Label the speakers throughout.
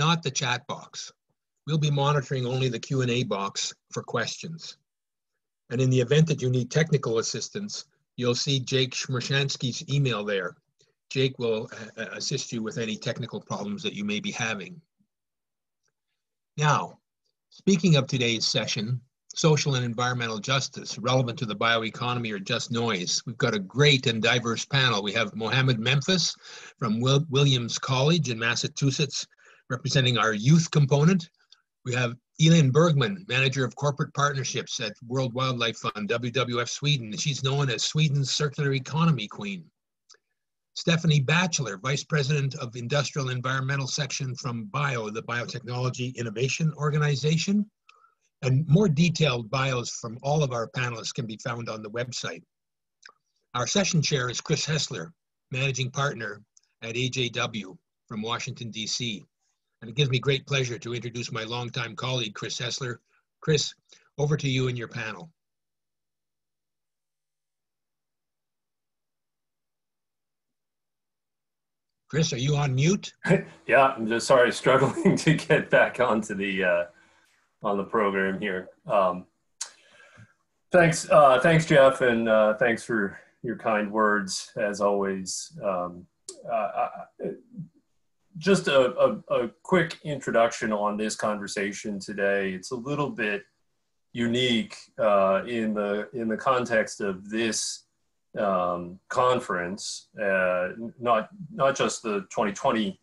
Speaker 1: not the chat box. We'll be monitoring only the Q&A box for questions. And in the event that you need technical assistance, you'll see Jake Schmershansky's email there. Jake will uh, assist you with any technical problems that you may be having. Now, speaking of today's session, social and environmental justice, relevant to the bioeconomy or just noise. We've got a great and diverse panel. We have Mohammed Memfis from Will Williams College in Massachusetts, representing our youth component. We have Elin Bergman, Manager of Corporate Partnerships at World Wildlife Fund, WWF Sweden. She's known as Sweden's Circular Economy Queen. Stephanie Batchelor, Vice President of Industrial Environmental Section from BIO, the Biotechnology Innovation Organization. And more detailed bios from all of our panelists can be found on the website. Our session chair is Chris Hessler, Managing Partner at AJW from Washington, D.C. And it gives me great pleasure to introduce my longtime colleague, Chris Hessler. Chris, over to you and your panel. Chris, are you on mute?
Speaker 2: yeah, I'm just sorry, struggling to get back onto the uh, on the program here. Um, thanks, uh, thanks, Jeff, and uh, thanks for your kind words as always. Um, uh, just a, a, a, quick introduction on this conversation today. It's a little bit unique uh, in the in the context of this um, conference, uh, not not just the 2020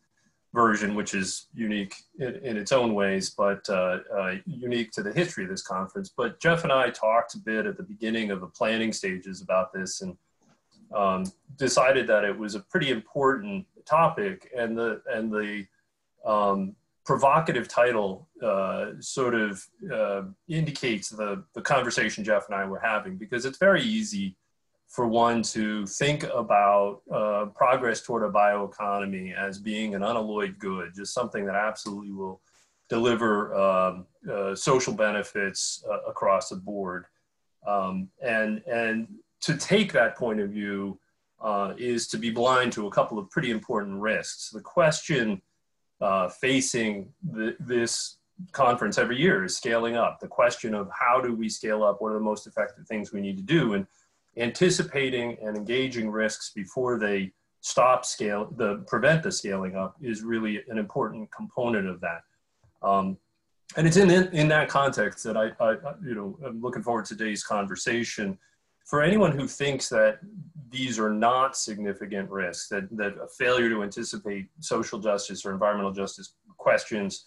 Speaker 2: version, which is unique in, in its own ways, but uh, uh, unique to the history of this conference. But Jeff and I talked a bit at the beginning of the planning stages about this and um, decided that it was a pretty important topic, and the and the um, provocative title uh, sort of uh, indicates the the conversation Jeff and I were having because it's very easy for one to think about uh, progress toward a bioeconomy as being an unalloyed good, just something that absolutely will deliver um, uh, social benefits uh, across the board. Um, and, and to take that point of view uh, is to be blind to a couple of pretty important risks. The question uh, facing the, this conference every year is scaling up. The question of how do we scale up? What are the most effective things we need to do? And anticipating and engaging risks before they stop scale, the prevent the scaling up is really an important component of that. Um, and it's in, in, in, that context that I, I, you know, I'm looking forward to today's conversation. For anyone who thinks that these are not significant risks, that, that a failure to anticipate social justice or environmental justice questions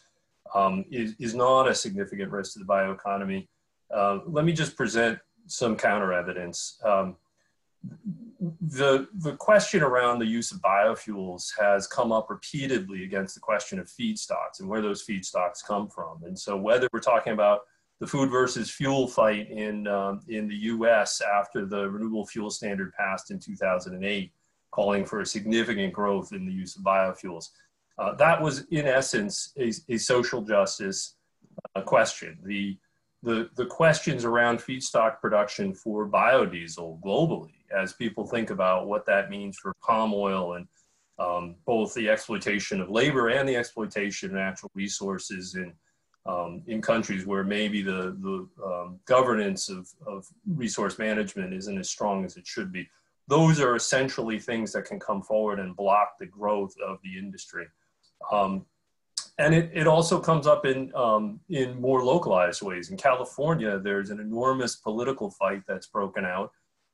Speaker 2: um, is, is not a significant risk to the bioeconomy, uh, let me just present some counter evidence. Um, the, the question around the use of biofuels has come up repeatedly against the question of feedstocks and where those feedstocks come from. And so whether we're talking about the food versus fuel fight in, um, in the US after the renewable fuel standard passed in 2008, calling for a significant growth in the use of biofuels. Uh, that was in essence a, a social justice uh, question. The, the, the questions around feedstock production for biodiesel globally as people think about what that means for palm oil and um, both the exploitation of labor and the exploitation of natural resources in, um, in countries where maybe the, the um, governance of, of resource management isn't as strong as it should be. Those are essentially things that can come forward and block the growth of the industry. Um, and it, it also comes up in, um, in more localized ways. In California, there's an enormous political fight that's broken out.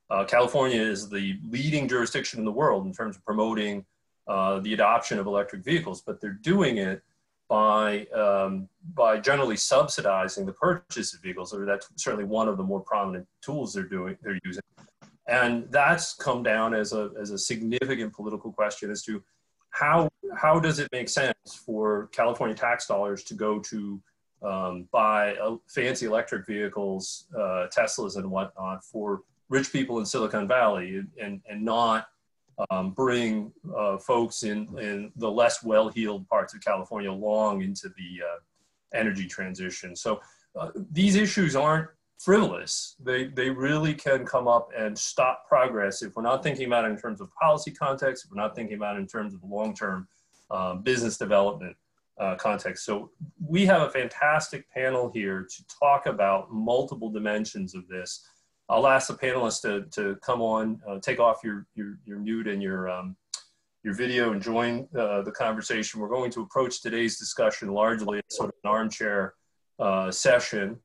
Speaker 2: Uh, California is the leading jurisdiction in the world in terms of promoting uh, the adoption of electric vehicles, but they're doing it by, um, by generally subsidizing the purchase of vehicles. Or that's certainly one of the more prominent tools they're doing, they're using. And that's come down as a, as a significant political question as to how how does it make sense for California tax dollars to go to um, buy uh, fancy electric vehicles, uh, Teslas and whatnot for rich people in Silicon Valley and, and not um, bring uh, folks in, in the less well-heeled parts of California along into the uh, energy transition. So uh, these issues aren't frivolous. They, they really can come up and stop progress if we're not thinking about it in terms of policy context, if we're not thinking about it in terms of long-term uh, business development. uh, context. So we have a fantastic panel here to talk about multiple dimensions of this. I'll ask the panelists to, to come on, uh, take off your, your, your mute and your, um, your video and join uh, the conversation. We're going to approach today's discussion largely as sort of an armchair uh, session.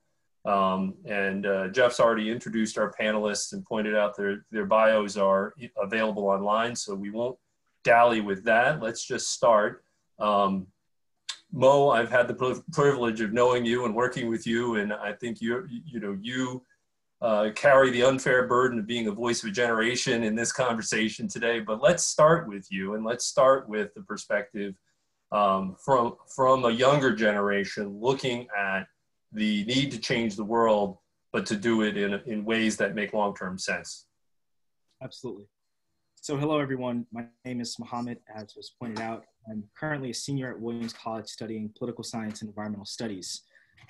Speaker 2: Um, and uh, Jeff's already introduced our panelists and pointed out their, their bios are available online, so we won't dally with that. Let's just start. Um, Mo, I've had the privilege of knowing you and working with you, and I think you you know you uh, carry the unfair burden of being a voice of a generation in this conversation today. But let's start with you, and let's start with the perspective um, from from a younger generation looking at the need to change the world, but to do it in in ways that make long term sense.
Speaker 3: Absolutely. So, hello everyone. My name is Mohammed, as was pointed out. I'm currently a senior at Williams College studying political science and environmental studies.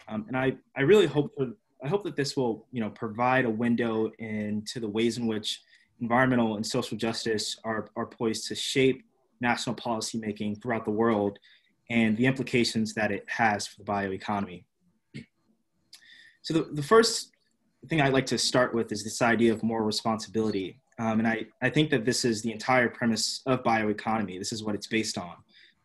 Speaker 3: Um, and I, I really hope for, I hope that this will, you know, provide a window into the ways in which environmental and social justice are, are poised to shape national policymaking throughout the world and the implications that it has for the bioeconomy. So the, the first thing I'd like to start with is this idea of moral responsibility. Um, and I, I think that this is the entire premise of bioeconomy. This is what it's based on.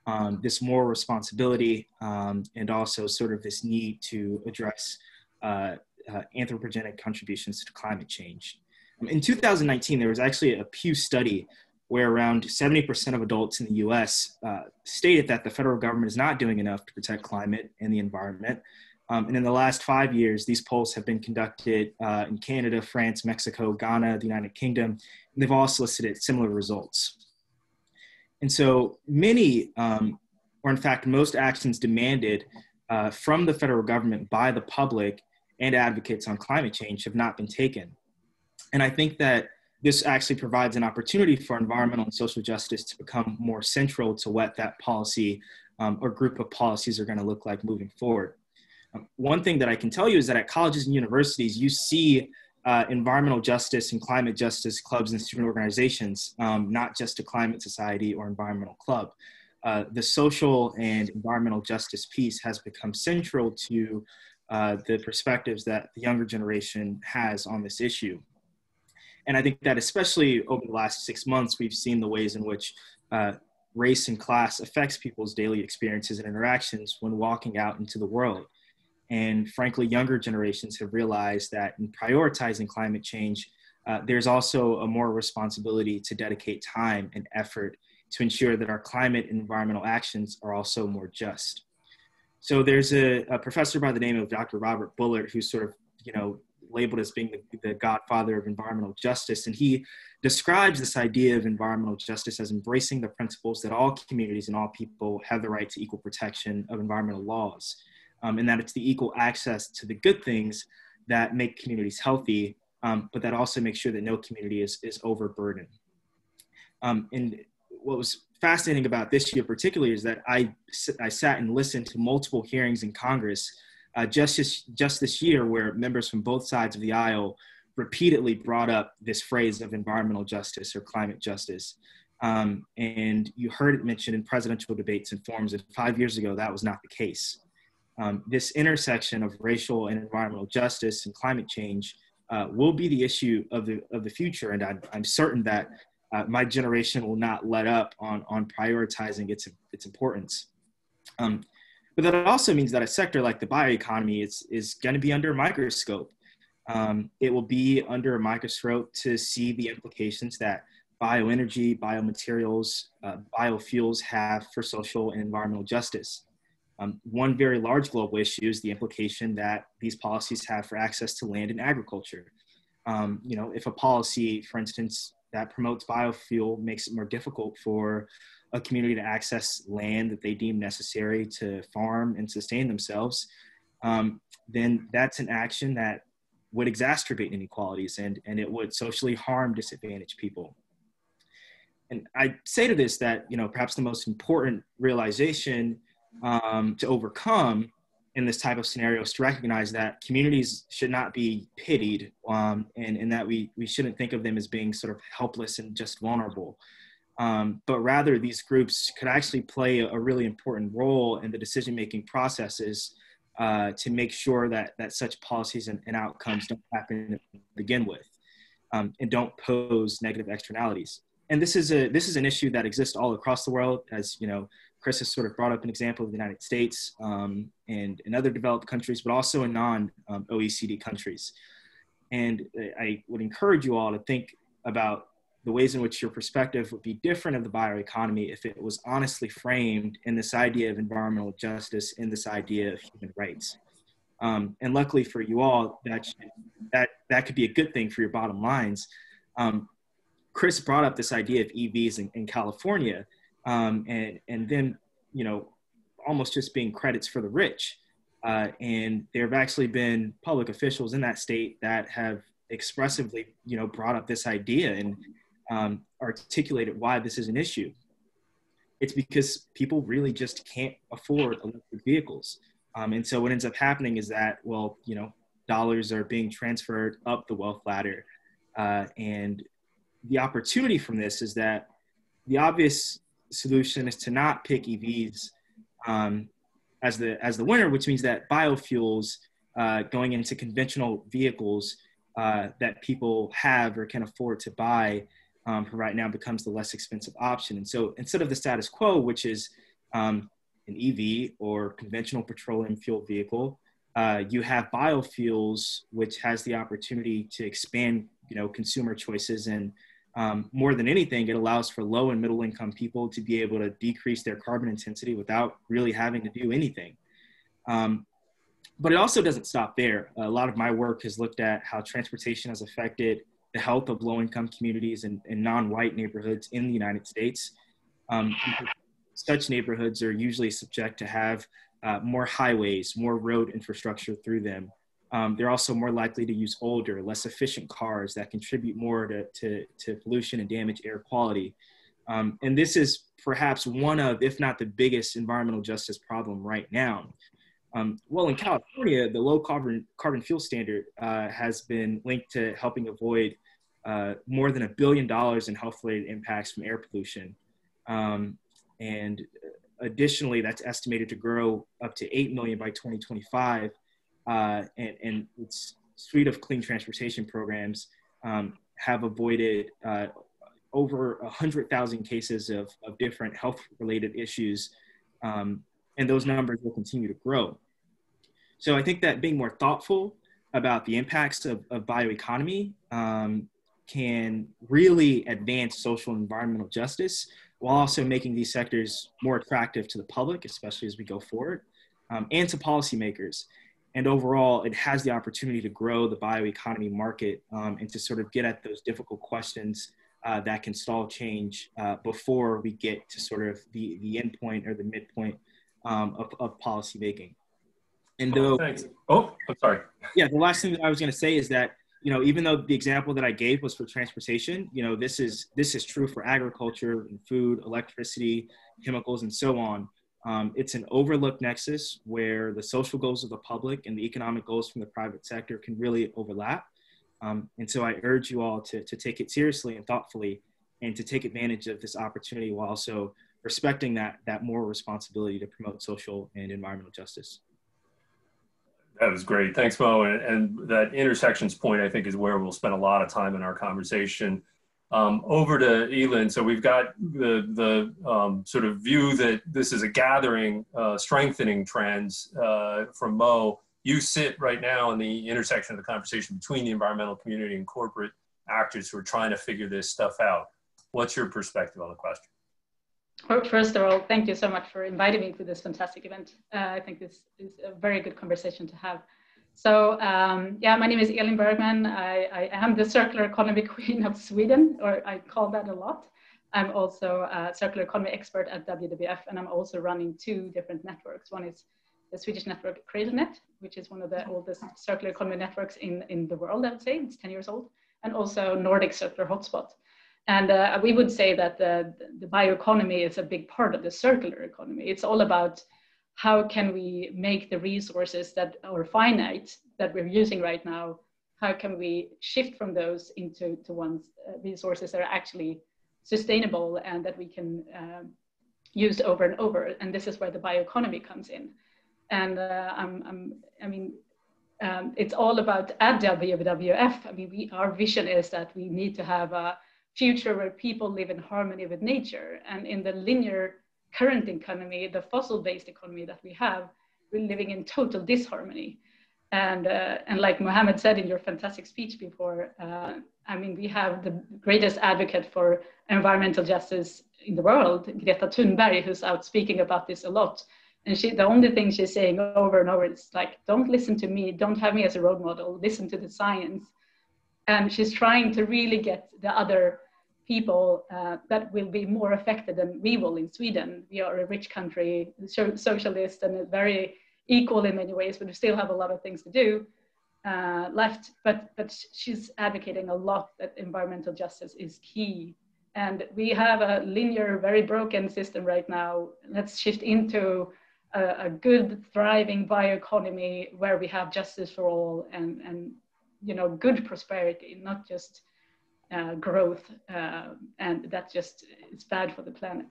Speaker 3: Um, this moral responsibility um, and also sort of this need to address uh, uh, anthropogenic contributions to climate change. Um, in 2019, there was actually a Pew study where around 70% of adults in the US uh, stated that the federal government is not doing enough to protect climate and the environment. Um, and in the last five years, these polls have been conducted uh, in Canada, France, Mexico, Ghana, the United Kingdom, and they've all solicited similar results. And so many, um, or in fact, most actions demanded uh, from the federal government by the public and advocates on climate change have not been taken. And I think that this actually provides an opportunity for environmental and social justice to become more central to what that policy um, or group of policies are going to look like moving forward. Um, one thing that I can tell you is that at colleges and universities, you see uh, environmental justice and climate justice clubs and student organizations, um, not just a climate society or environmental club. Uh, the social and environmental justice piece has become central to uh, the perspectives that the younger generation has on this issue. And I think that especially over the last six months, we've seen the ways in which uh, race and class affects people's daily experiences and interactions when walking out into the world. And frankly, younger generations have realized that in prioritizing climate change, uh, there's also a more responsibility to dedicate time and effort to ensure that our climate and environmental actions are also more just. So there's a, a professor by the name of Dr. Robert Bullard who's sort of, you know, labeled as being the, the, godfather of environmental justice. And he describes this idea of environmental justice as embracing the principles that all communities and all people have the right to equal protection of environmental laws um, and that it's the equal access to the good things that make communities healthy, um, but that also makes sure that no community is, is overburdened. Um, and what was fascinating about this year particularly is that I, I sat and listened to multiple hearings in Congress uh, just, this, just this year where members from both sides of the aisle repeatedly brought up this phrase of environmental justice or climate justice. Um, and you heard it mentioned in presidential debates and forums, and five years ago, that was not the case um, this intersection of racial and environmental justice and climate change uh, will be the issue of the of the future, and I, am certain that uh, my generation will not let up on on prioritizing its its importance. Um, but that also means that a sector like the bioeconomy is is going to be under a microscope. Um, it will be under a microscope to see the implications that bioenergy, biomaterials, uh, biofuels have for social and environmental justice. Um, one very large global issue is the implication that these policies have for access to land and agriculture. Um, you know, if a policy, for instance, that promotes biofuel makes it more difficult for a community to access land that they deem necessary to farm and sustain themselves, um, then that's an action that would exacerbate inequalities and, and it would socially harm disadvantaged people. And I say to this that, you know, perhaps the most important realization um, to overcome in this type of scenarios to recognize that communities should not be pitied um, and, and that we, we shouldn't think of them as being sort of helpless and just vulnerable. um, but rather these groups could actually play a, a really important role in the decision-making processes uh, to make sure that, that such policies and, and outcomes don't happen to begin with um, and don't pose negative externalities. And this is, a, this is an issue that exists all across the world. As you know, Chris has sort of brought up an example of the United States um, and in other developed countries, but also in non-OECD um, countries. And I would encourage you all to think about the ways in which your perspective would be different of the bioeconomy if it was honestly framed in this idea of environmental justice, in this idea of human rights. Um, and luckily for you all, that, that, that could be a good thing for your bottom lines. Um, Chris brought up this idea of EVs in, in California, um, and, and then, you know, almost just being credits for the rich. Uh, and there have actually been public officials in that state that have expressively, you know, brought up this idea and um, articulated why this is an issue. It's because people really just can't afford electric vehicles. Um, and so what ends up happening is that, well, you know, dollars are being transferred up the wealth ladder. Uh, and the opportunity from this is that the obvious solution is to not pick EVs um, as the as the winner, which means that biofuels uh, going into conventional vehicles uh, that people have or can afford to buy um, right now becomes the less expensive option. And so instead of the status quo, which is um, an EV or conventional petroleum fuel vehicle, uh, you have biofuels, which has the opportunity to expand, you know, consumer choices. And um, more than anything, it allows for low and middle income people to be able to decrease their carbon intensity without really having to do anything. Um, but it also doesn't stop there. A lot of my work has looked at how transportation has affected the health of low income communities and, and non white neighborhoods in the United States. Um, such neighborhoods are usually subject to have uh, more highways, more road infrastructure through them. Um, they're also more likely to use older, less efficient cars that contribute more to, to, to pollution and damage air quality. Um, and this is perhaps one of, if not the biggest environmental justice problem right now. Um, well, in California, the low carbon, carbon fuel standard uh, has been linked to helping avoid uh, more than a billion dollars in health related impacts from air pollution. Um, and additionally, that's estimated to grow up to 8 million by 2025. Uh, and, and its suite of clean transportation programs um, have avoided uh, over 100,000 cases of, of different health related issues. Um, and those numbers will continue to grow. So I think that being more thoughtful about the impacts of, of bioeconomy um, can really advance social and environmental justice while also making these sectors more attractive to the public, especially as we go forward, um, and to policymakers. And overall, it has the opportunity to grow the bioeconomy market um, and to sort of get at those difficult questions uh, that can stall change uh, before we get to sort of the, the end point or the midpoint um, of, of policy making. And though,
Speaker 2: oh, thanks. Oh, I'm sorry.
Speaker 3: Yeah, the last thing that I was going to say is that you know, even though the example that I gave was for transportation, you know, this is this is true for agriculture and food, electricity, chemicals, and so on. Um, it's an overlooked nexus where the social goals of the public and the economic goals from the private sector can really overlap. Um, and so I urge you all to, to take it seriously and thoughtfully and to take advantage of this opportunity while also respecting that, that moral responsibility to promote social and environmental justice.
Speaker 2: That was great. Thanks, Mo. And, and, that intersections point, I think, is where we'll spend a lot of time in our conversation. Um, over to Elin. So we've got the, the um, sort of view that this is a gathering, uh, strengthening trends uh, from Mo. You sit right now in the intersection of the conversation between the environmental community and corporate actors who are trying to figure this stuff out. What's your perspective on the question?
Speaker 4: First of all, thank you so much for inviting me to this fantastic event. Uh, I think this is a very good conversation to have. So um, yeah, my name is Elin Bergman. I, I, am the circular economy queen of Sweden, or I call that a lot. I'm also a circular economy expert at WWF, and I'm also running two different networks. One is the Swedish network CradleNet, which is one of the oldest circular economy networks in, in the world, I would say. It's 10 years old. And also Nordic Circular Hotspot, and uh, we would say that the, the bioeconomy is a big part of the circular economy. It's all about how can we make the resources that are finite that we're using right now, how can we shift from those into to ones uh, resources that are actually sustainable and that we can um, use over and over. And this is where the bioeconomy comes in. And uh, I'm, I'm, i mean, um, it's all about at WWF. I mean, we, our vision is that we need to have a future where people live in harmony with nature. And in the linear current economy, the fossil-based economy that we have, we're living in total disharmony. And, uh, and like Mohammed said in your fantastic speech before, uh, I mean, we have the greatest advocate for environmental justice in the world, Greta Thunberg, who's out speaking about this a lot. And she, the only thing she's saying over and over is like, don't listen to me, don't have me as a role model, listen to the science. And she's trying to really get the other people uh, that will be more affected than we will in Sweden. We are a rich country, socialist, and very equal in many ways, but we still have a lot of things to do uh, left. But but she's advocating a lot that environmental justice is key, and we have a linear, very broken system right now. Let's shift into a, a good, thriving bioeconomy where we have justice for all and and you know good prosperity, not just uh, growth, uh, and that just is bad for the planet.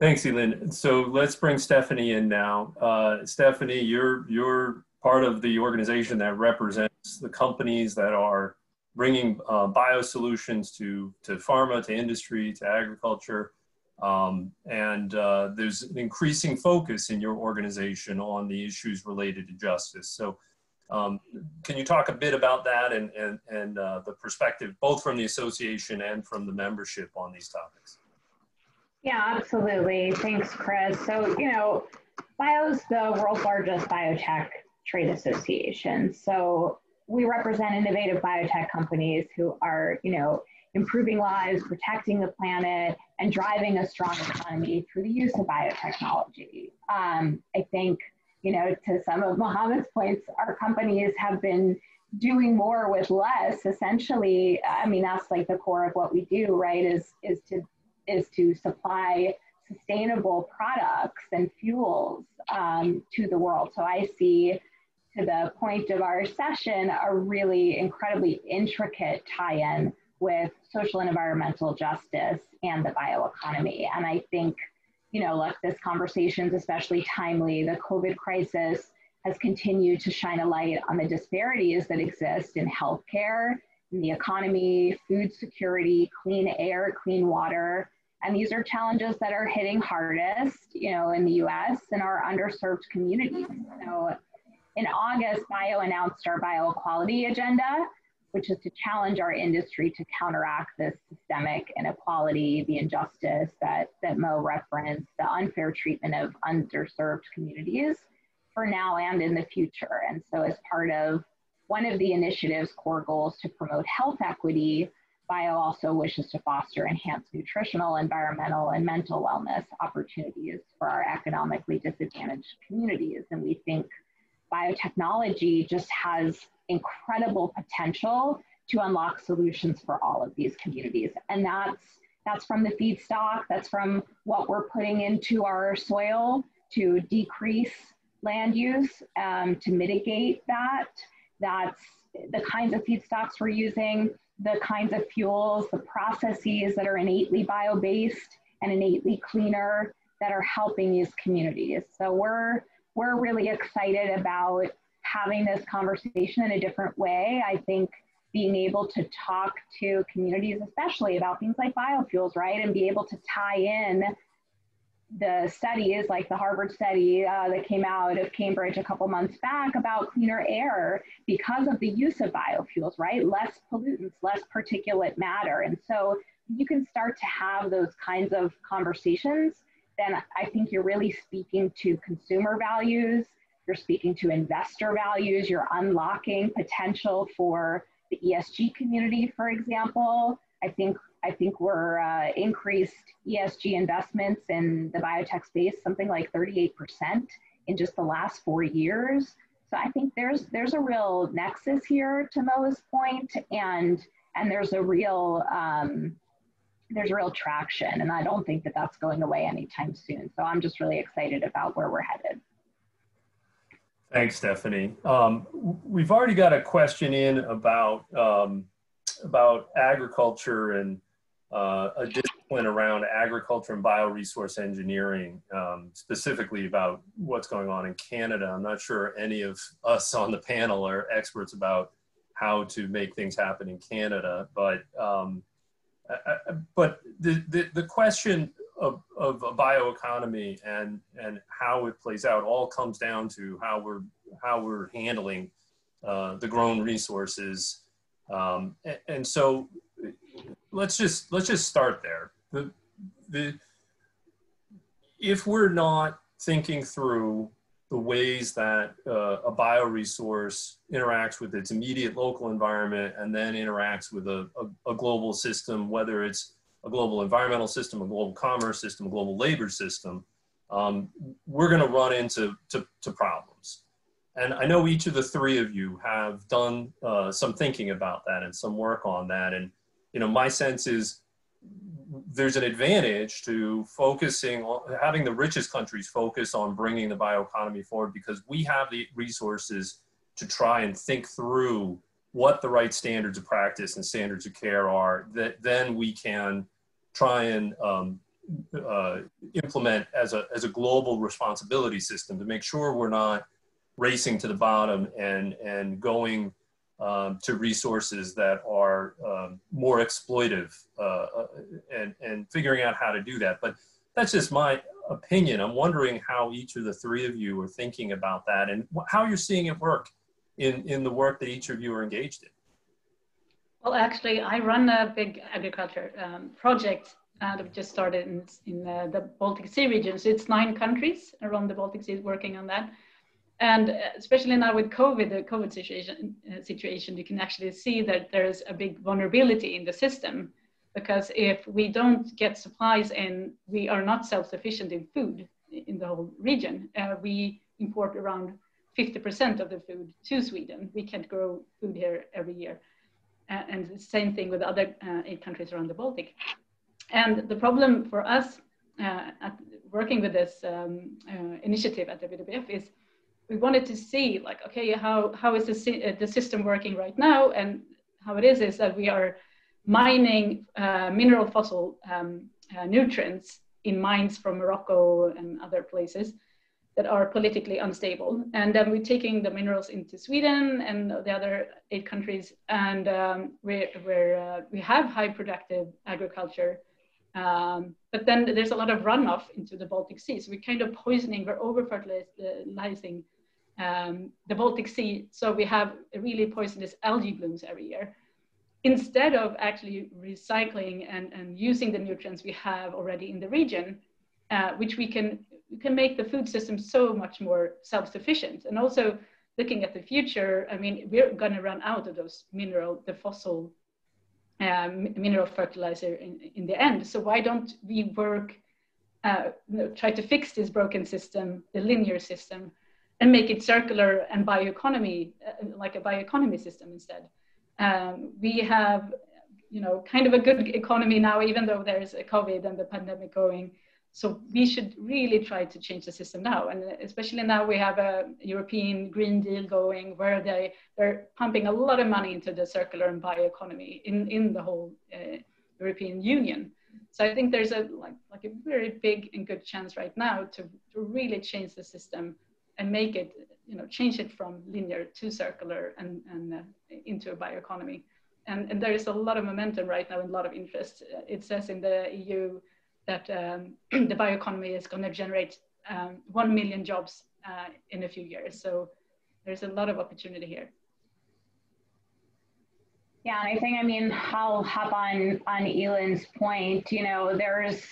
Speaker 2: Thanks, Elin. So let's bring Stephanie in now. Uh, Stephanie, you're you're part of the organization that represents the companies that are bringing uh, biosolutions to to pharma, to industry, to agriculture, um, and uh, there's an increasing focus in your organization on the issues related to justice. So. Um, can you talk a bit about that and, and, and uh, the perspective, both from the association and from the membership on these topics?
Speaker 5: Yeah, absolutely. Thanks, Chris. So, you know, BIO is the world's largest biotech trade association. So we represent innovative biotech companies who are, you know, improving lives, protecting the planet, and driving a strong economy through the use of biotechnology. Um, I think, you know, to some of Mohammed's points, our companies have been doing more with less. Essentially, I mean, that's like the core of what we do, right? Is is to is to supply sustainable products and fuels um, to the world. So I see to the point of our session a really incredibly intricate tie-in with social and environmental justice and the bioeconomy. And I think, you know, look, this conversation is especially timely. The COVID crisis has continued to shine a light on the disparities that exist in healthcare, in the economy, food security, clean air, clean water, and these are challenges that are hitting hardest, you know, in the US and our underserved communities. So in August, BIO announced our bioequality agenda, which is to challenge our industry to counteract this systemic inequality, the injustice that, that Mo referenced, the unfair treatment of underserved communities for now and in the future. And so as part of one of the initiative's core goals to promote health equity, BIO also wishes to foster enhanced nutritional, environmental, and mental wellness opportunities for our economically disadvantaged communities. And we think biotechnology just has incredible potential to unlock solutions for all of these communities. And that's that's from the feedstock, that's from what we're putting into our soil to decrease land use, um, to mitigate that. That's the kinds of feedstocks we're using the kinds of fuels, the processes that are innately bio-based and innately cleaner that are helping these communities. So we're, we're really excited about having this conversation in a different way. I think being able to talk to communities, especially about things like biofuels, right? And be able to tie in the studies like the Harvard study uh, that came out of Cambridge a couple months back about cleaner air because of the use of biofuels, right? Less pollutants, less particulate matter. And so you can start to have those kinds of conversations, then I think you're really speaking to consumer values, you're speaking to investor values, you're unlocking potential for the ESG community, for example. I think I think we're uh, increased ESG investments in the biotech space, something like 38% in just the last four years. So I think there's there's a real nexus here to Mo's point, and and there's a real um, there's real traction, and I don't think that that's going away anytime soon. So I'm just really excited about where we're headed.
Speaker 2: Thanks, Stephanie. Um, we've already got a question in about um, about agriculture and uh, a discipline around agriculture and bioresource engineering, um, specifically about what's going on in Canada. I'm not sure any of us on the panel are experts about how to make things happen in Canada, but um, I, I, but the, the, the question of, a bioeconomy and, and how it plays out all comes down to how we're, how we're handling uh, the grown resources. Um, and, and, so let's just, let's just start there. The, the, if we're not thinking through the ways that uh, a bioresource interacts with its immediate local environment and then interacts with a, a, a global system, whether it's a global environmental system, a global commerce system, a global labor system, um, we're going to run into to, to, problems. And I know each of the three of you have done uh, some thinking about that and some work on that. And you know, my sense is there's an advantage to focusing on having the richest countries focus on bringing the bioeconomy forward because we have the resources to try and think through what the right standards of practice and standards of care are that then we can try and um, uh, implement as a, as a global responsibility system to make sure we're not racing to the bottom and, and going um, to resources that are um, more exploitive uh, uh, and, and figuring out how to do that. But that's just my opinion. I'm wondering how each of the three of you are thinking about that and how you're seeing it work in, in the work that each of you are engaged in?
Speaker 4: Well, actually, I run a big agriculture um, project uh, that we just started in, in uh, the Baltic Sea region. So it's nine countries around the Baltic Sea working on that. And uh, especially now with COVID, the COVID situation, uh, situation, you can actually see that there's a big vulnerability in the system because if we don't get supplies in, we are not self-sufficient in food in the whole region. Uh, we import around 50% of the food to Sweden. We can't grow food here every year. Uh, and the same thing with other uh, eight countries around the Baltic. And the problem for us uh, working with this um, uh, initiative at WWF is we wanted to see like, okay, how, how is the, uh, the system working right now? And how it is is that we are mining uh, mineral fossil um, nutrients in mines from Morocco and other places that are politically unstable. And then we're taking the minerals into Sweden and the other eight countries, and um, we're uh, we have high productive agriculture. Um, but then there's a lot of runoff into the Baltic Sea. So we're kind of poisoning, we're over fertilizing um, the Baltic Sea. So we have really poisonous algae blooms every year. Instead of actually recycling and, and using the nutrients we have already in the region, uh, which we can you can make the food system so much more self-sufficient. And also looking at the future, I mean, we're going to run out of those mineral, the fossil um, mineral fertilizer in, in the end. So why don't we work, uh, you know, try to fix this broken system, the linear system, and make it circular and bioeconomy, uh, like a bioeconomy system instead. Um, we have, you know, kind of a good economy now, even though there's a COVID and the pandemic going so we should really try to change the system now. And especially now we have a european green deal going where they they're pumping a lot of money into the circular and bioeconomy in in the whole uh, european union. So i think there's a like like a very big and good chance right now to, to really change the system and make it you know change it from linear to circular and and uh, into a bioeconomy. And, and there is a lot of momentum right now and a lot of interest. It says in the eu that um, the bioeconomy is going to generate um, 1 million jobs uh, in a few years. So there's a lot of opportunity here.
Speaker 5: Yeah, I think, I mean, I'll hop on, on Elin's point, you know, there's,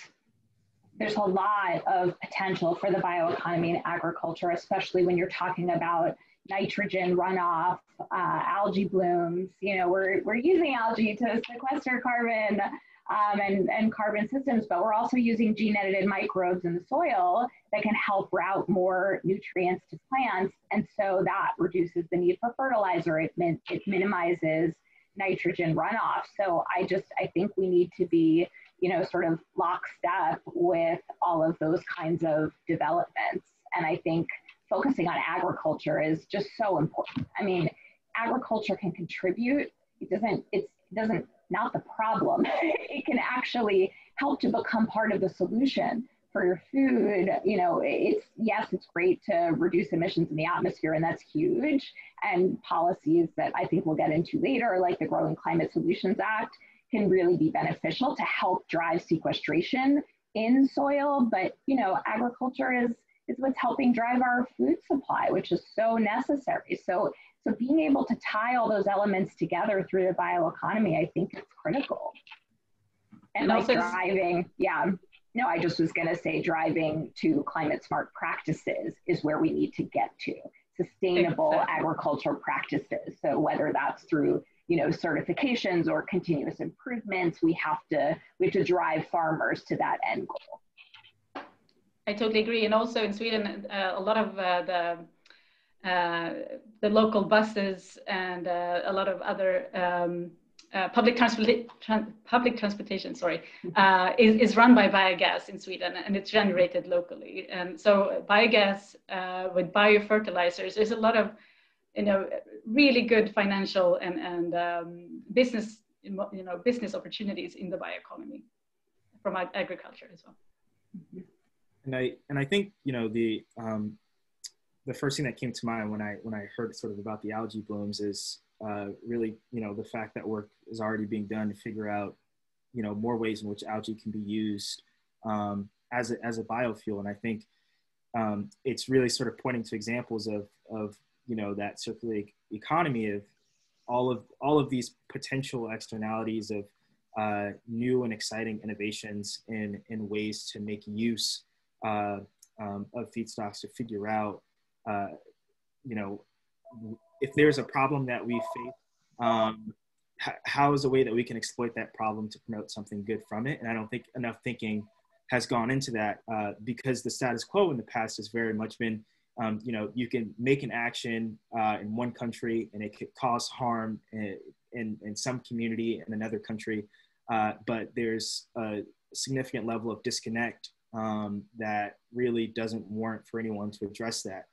Speaker 5: there's a lot of potential for the bioeconomy in agriculture, especially when you're talking about nitrogen runoff, uh, algae blooms. You know, we're, we're using algae to sequester carbon um, and, and carbon systems, but we're also using gene edited microbes in the soil that can help route more nutrients to plants. And so that reduces the need for fertilizer. It, min- it minimizes nitrogen runoff. So I just, I think we need to be, you know, sort of lockstep with all of those kinds of developments. And I think focusing on agriculture is just so important. I mean, agriculture can contribute. It doesn't, it's doesn't not the problem. it can actually help to become part of the solution for your food. You know, it's yes, it's great to reduce emissions in the atmosphere, and that's huge. And policies that I think we'll get into later, like the Growing Climate Solutions Act, can really be beneficial to help drive sequestration in soil. But you know, agriculture is is what's helping drive our food supply, which is so necessary. So so being able to tie all those elements together through the bioeconomy, I think is critical. And, and like driving, yeah. No, I just was going to say driving to climate smart practices is where we need to get to sustainable exactly. agricultural practices. So whether that's through you know certifications or continuous improvements, we have to we have to drive farmers to that end goal.
Speaker 4: I totally agree, and also in Sweden, uh, a lot of uh, the the local buses and uh, a lot of other um, uh, public, transport, public transportation sorry, uh, is, is run by biogas in Sweden and it's generated locally. And so biogas uh, with biofertilizers, there's a lot of you know, really good financial and, and um, business, you know, business opportunities in the bioeconomy from agriculture as well.
Speaker 3: And I, and I think, you know, the, um, the first thing that came to mind when I when I heard sort of about the algae blooms is uh, really you know the fact that work is already being done to figure out you know more ways in which algae can be used um, as a, as a biofuel, and I think um, it's really sort of pointing to examples of of you know that circular economy of all of all of these potential externalities of uh, new and exciting innovations in in ways to make use uh, um, of feedstocks to figure out uh, you know, if there's a problem that we face, um, how is a way that we can exploit that problem to promote something good from it? And I don't think enough thinking has gone into that uh, because the status quo in the past has very much been, um, you know, you can make an action uh, in one country and it could cause harm in, in, in some community in another country, uh, but there's a significant level of disconnect um, that really doesn't warrant for anyone to address that.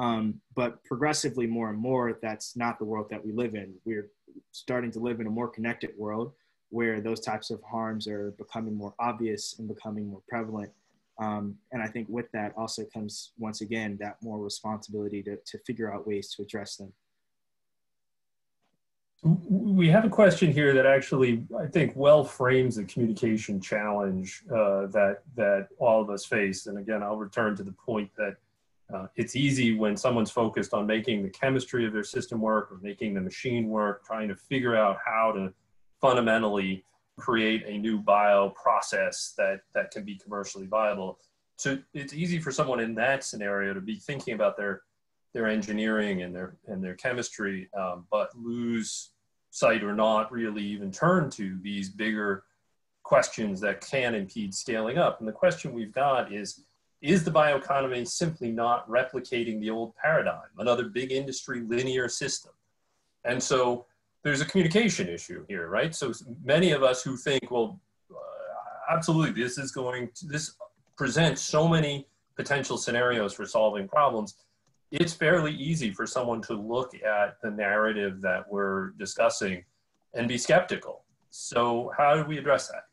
Speaker 3: Um, but progressively, more and more, that's not the world that we live in. We're starting to live in a more connected world where those types of harms are becoming more obvious and becoming more prevalent. Um, and I think with that also comes, once again, that more responsibility to, to figure out ways to address them.
Speaker 2: We have a question here that actually, I think, well frames the communication challenge uh, that, that all of us face. And again, I'll return to the point that uh, it's easy when someone's focused on making the chemistry of their system work or making the machine work, trying to figure out how to fundamentally create a new bio process that, that can be commercially viable. So it's easy for someone in that scenario to be thinking about their, their engineering and their, and their chemistry, um, but lose sight or not really even turn to these bigger questions that can impede scaling up. And the question we've got is, is the bioeconomy simply not replicating the old paradigm, another big industry linear system? And so there's a communication issue here, right? So many of us who think, well, uh, absolutely, this is going to, this presents so many potential scenarios for solving problems. It's fairly easy for someone to look at the narrative that we're discussing and be skeptical. So how do we address that?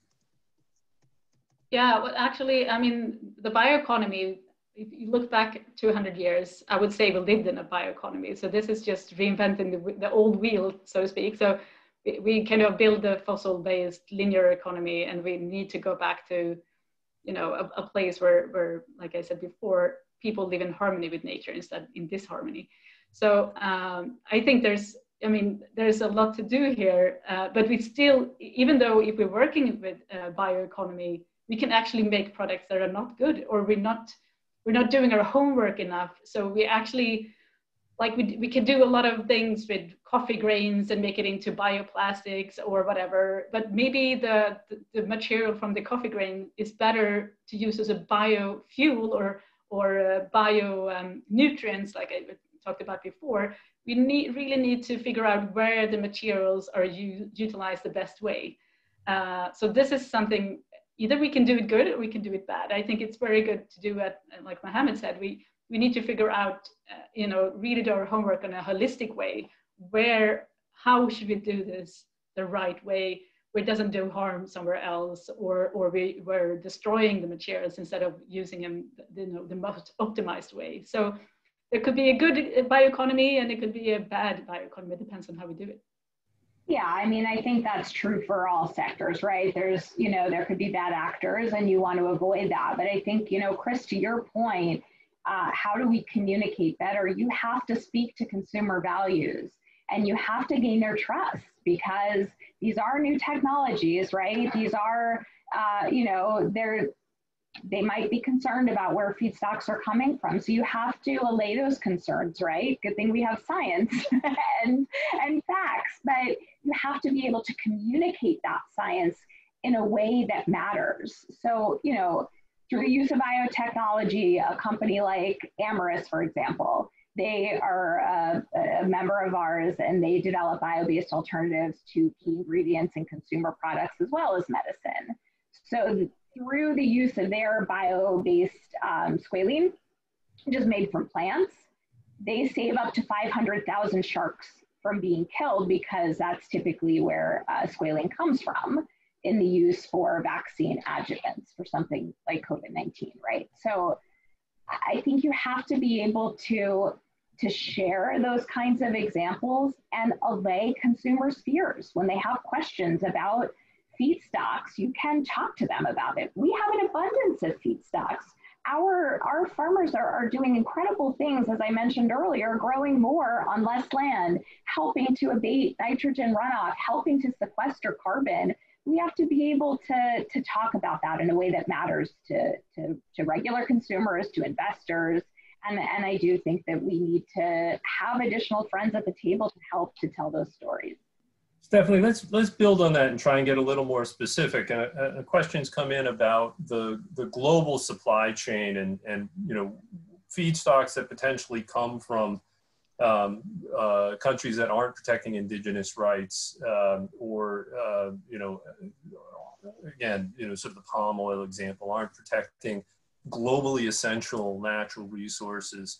Speaker 4: Yeah, well, actually, I mean, the bioeconomy, if you look back 200 years, I would say we lived in a bioeconomy. So this is just reinventing the, the old wheel, so to speak. So we, kind of build a fossil-based linear economy, and we need to go back to, you know, a, a place where, where, like I said before, people live in harmony with nature instead in disharmony. So um, I think there's I mean, there's a lot to do here, uh, but we still, even though if we're working with uh, bioeconomy we can actually make products that are not good or we're not we're not doing our homework enough. So we actually like we, we can do a lot of things with coffee grains and make it into bioplastics or whatever. But maybe the, the, the material from the coffee grain is better to use as a biofuel or or uh, bio um, nutrients like i talked about before. We need, really need to figure out where the materials are utilized the best way. Uh, so this is something either we can do it good or we can do it bad. I think it's very good to do it, like Mohammed said, we, we need to figure out, uh, you know, really do our homework in a holistic way. Where, how should we do this the right way where it doesn't do harm somewhere else or, or we, we're destroying the materials instead of using them you know, the most optimized way. So there could be a good bioeconomy and it could be a bad bioeconomy. It depends on how we do it.
Speaker 5: Yeah, I mean, I think that's true for all sectors, right? There's, you know, there could be bad actors and you want to avoid that. But I think, you know, Chris, to your point, uh, how do we communicate better? You have to speak to consumer values and you have to gain their trust because these are new technologies, right? These are, uh, you know, they're they might be concerned about where feedstocks are coming from. So you have to allay those concerns, right? Good thing we have science and, and facts, but you have to be able to communicate that science in a way that matters. So, you know, through the use of biotechnology, a company like Amyris, for example, they are a, a, member of ours and they develop bio-based alternatives to key ingredients in consumer products as well as medicine. So through the use of their bio-based um, squalene, which is made from plants, they save up to 500,000 sharks from being killed because that's typically where uh, squalene comes from in the use for vaccine adjuvants for something like COVID-19, right? So I think you have to be able to to share those kinds of examples and allay consumers' fears when they have questions about feedstocks, you can talk to them about it. We have an abundance of feedstocks. Our, our farmers are, are doing incredible things, as I mentioned earlier, growing more on less land, helping to abate nitrogen runoff, helping to sequester carbon. We have to be able to, to talk about that in a way that matters to, to, to regular consumers, to investors. And, and I do think that we need to have additional friends at the table to help to tell those stories.
Speaker 2: Stephanie, let's let's build on that and try and get a little more specific. Uh, uh, questions come in about the the global supply chain and and you know feedstocks that potentially come from um, uh, countries that aren't protecting indigenous rights um, or uh, you know again you know sort of the palm oil example aren't protecting globally essential natural resources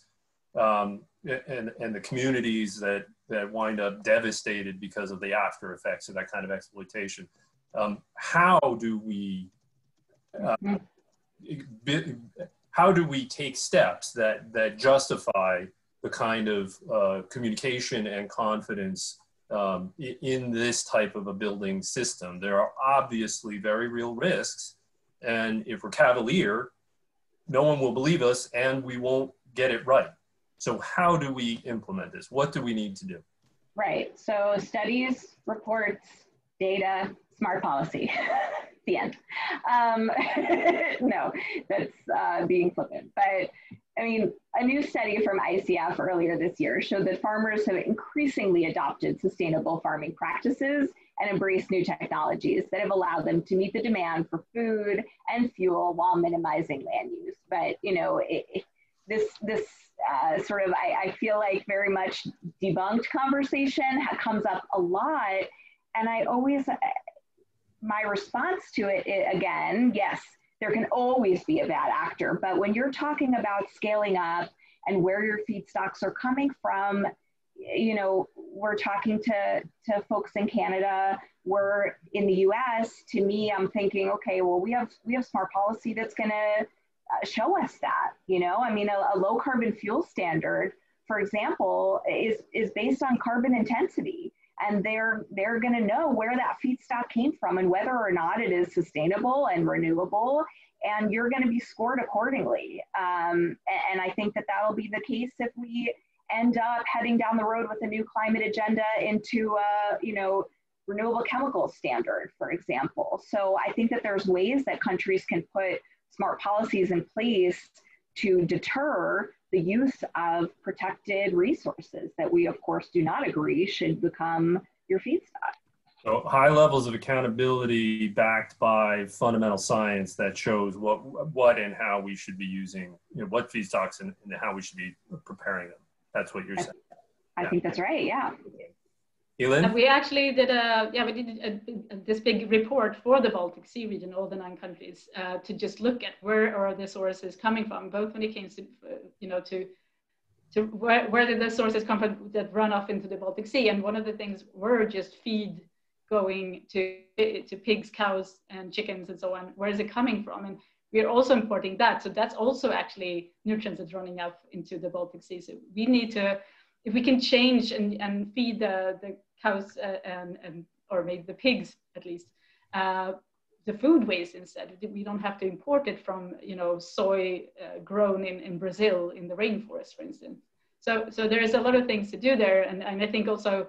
Speaker 2: um, and and the communities that that wind up devastated because of the after effects of that kind of exploitation. Um, how do we uh, how do we take steps that that justify the kind of uh, communication and confidence um, in this type of a building system? There are obviously very real risks, and if we're cavalier, no one will believe us, and we won't get it right. So how do we implement this? What do we need to do?
Speaker 5: Right. So studies, reports, data, smart policy. the end. Um, no, that's uh, being flippant. But I mean, a new study from ICF earlier this year showed that farmers have increasingly adopted sustainable farming practices and embraced new technologies that have allowed them to meet the demand for food and fuel while minimizing land use. But you know, it, this this uh, sort of, I, I, feel like very much debunked conversation comes up a lot. And I always, uh, my response to it, it, again, yes, there can always be a bad actor. But when you're talking about scaling up and where your feedstocks are coming from, you know, we're talking to, to folks in Canada, we're in the US. To me, I'm thinking, okay, well, we have we have smart policy that's going to uh, show us that. You know, I mean, a, a low carbon fuel standard, for example, is is based on carbon intensity, and they're they're going to know where that feedstock came from and whether or not it is sustainable and renewable. And you're going to be scored accordingly. Um, and, and I think that that'll be the case if we end up heading down the road with a new climate agenda into a you know renewable chemical standard, for example. So I think that there's ways that countries can put smart policies in place to deter the use of protected resources that we, of course, do not agree should become your feedstock.
Speaker 2: So high levels of accountability backed by fundamental science that shows what what and how we should be using, you know, what feedstocks and, and how we should be preparing them. That's what you're saying.
Speaker 5: I yeah. think that's right. Yeah.
Speaker 2: Elin?
Speaker 4: we actually did a yeah we did a, a, this big report for the Baltic Sea region, all the nine countries, uh, to just look at where are the sources coming from, both when it came to uh, you know to to where, where did the sources come from that run off into the Baltic Sea, and one of the things were just feed going to to pigs, cows, and chickens and so on? Where is it coming from? And we are also importing that. So that's also actually nutrients that's running up into the Baltic Sea. So we need to, if we can change and, and feed the, the cows uh, and, and, or maybe the pigs at least, uh, the food waste instead. We don't have to import it from, you know, soy uh, grown in, in Brazil in the rainforest, for instance. So, so there's a lot of things to do there. And, and I think also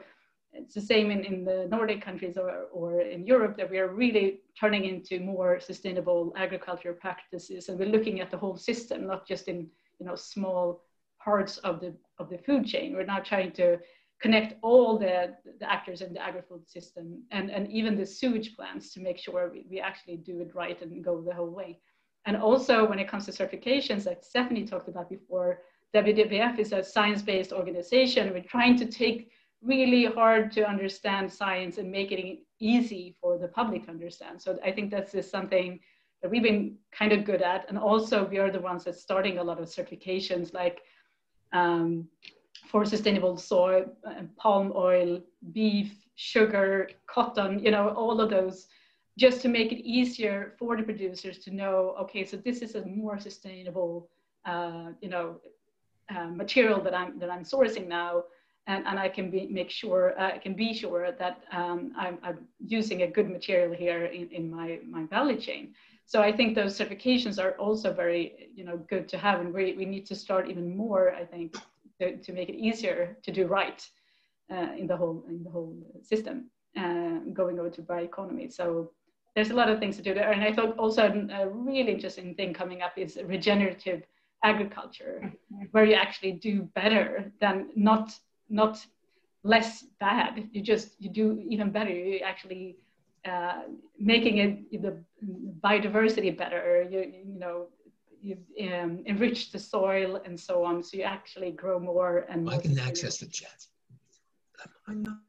Speaker 4: it's the same in, in the Nordic countries or, or in Europe that we are really turning into more sustainable agriculture practices. And we're looking at the whole system, not just in you know small parts of the of the food chain. We're now trying to connect all the, the actors in the agri-food system and, and even the sewage plants to make sure we, we actually do it right and go the whole way. And also when it comes to certifications, like Stephanie talked about before, WWF is a science-based organization. We're trying to take really hard to understand science and make it easy for the public to understand. So I think that's just something that we've been kind of good at. And also we are the ones that's starting a lot of certifications like um, for sustainable soy, uh, palm oil, beef, sugar, cotton, you know, all of those, just to make it easier for the producers to know, okay, so this is a more sustainable, uh, you know, uh, material that I'm that I'm sourcing now, and, and I can be, make sure, uh, I can be sure that um, I'm, I'm, using a good material here in, in my, my value chain. So I think those certifications are also very, you know, good to have, and we, we need to start even more, I think, to, to make it easier to do right uh, in the whole in the whole system, uh, going over to bioeconomy. So there's a lot of things to do there, and I thought also a really interesting thing coming up is regenerative agriculture, mm-hmm. where you actually do better than not not less bad. You just you do even better. You actually uh, making it the biodiversity better. You you know you um, enrich the soil and so on, so you actually grow more and.
Speaker 1: I can access the chat.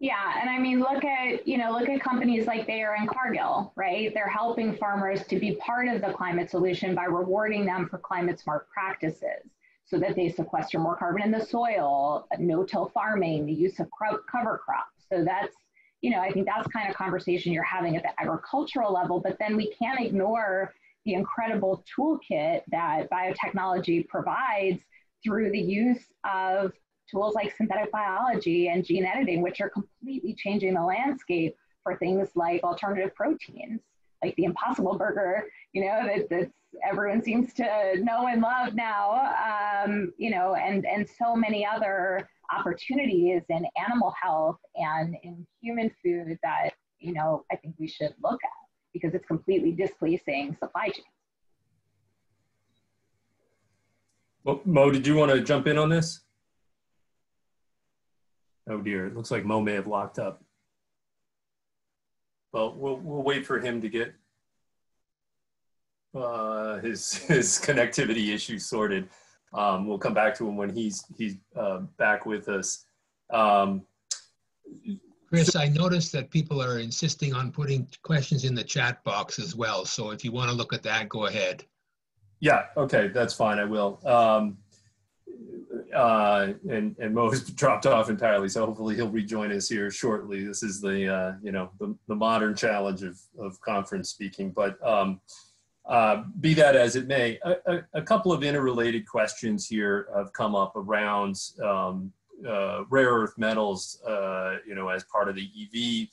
Speaker 5: Yeah, and I mean, look at you know, look at companies like Bayer and Cargill, right? They're helping farmers to be part of the climate solution by rewarding them for climate smart practices so that they sequester more carbon in the soil, no-till farming, the use of crop, cover crops. So that's, you know, I think that's kind of conversation you're having at the agricultural level, but then we can't ignore the incredible toolkit that biotechnology provides through the use of tools like synthetic biology and gene editing, which are completely changing the landscape for things like alternative proteins, like the Impossible Burger, you know, that, that's everyone seems to know and love now, um, you know, and, and so many other opportunities in animal health and in human food that, you know, I think we should look at because it's completely displacing supply chains.
Speaker 2: Well, Mo, did you want to jump in on this? Oh dear, it looks like Mo may have locked up. Well, we'll, we'll wait for him to get uh, his his connectivity issues sorted. Um, we'll come back to him when he's he's uh, back with us. Um,
Speaker 1: Chris, I noticed that people are insisting on putting questions in the chat box as well. So if you want to look at that, go ahead.
Speaker 2: Yeah, okay, that's fine. I will. Um, uh, and and Mo has dropped off entirely, so hopefully he'll rejoin us here shortly. This is the uh, you know the, the modern challenge of of conference speaking, but. Um, uh, be that as it may, a, a, a, couple of interrelated questions here have come up around um, uh, rare earth metals, uh, you know, as part of the EV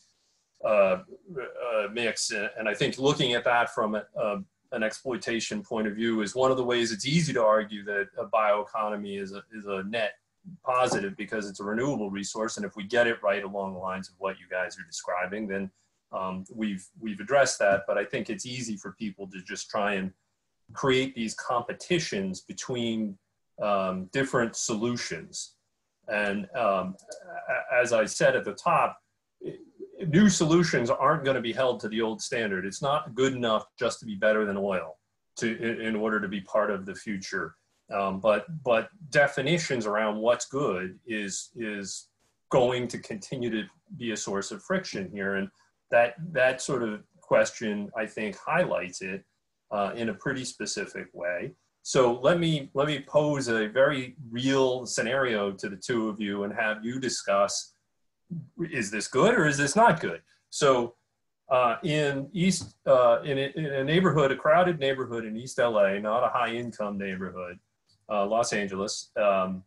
Speaker 2: uh, uh, mix. And I think looking at that from a, a, an exploitation point of view is one of the ways it's easy to argue that a bioeconomy is a, is a net positive because it's a renewable resource. And if we get it right along the lines of what you guys are describing, then um, we've we've addressed that, but I think it's easy for people to just try and create these competitions between um, different solutions. And um, as I said at the top, new solutions aren't going to be held to the old standard. It's not good enough just to be better than oil to in, order to be part of the future. Um, but but definitions around what's good is is going to continue to be a source of friction here. And that that sort of question I think highlights it uh, in a pretty specific way. So let me let me pose a very real scenario to the two of you and have you discuss: is this good or is this not good? So uh, in East, uh, in, a, in, a, neighborhood, a crowded neighborhood in East LA, not a high income neighborhood, uh, Los Angeles, um,